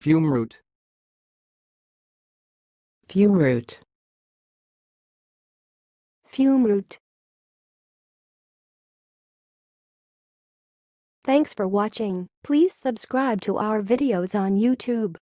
Fume root. Fume root. Fume root. Thanks for watching. Please subscribe to our videos on YouTube.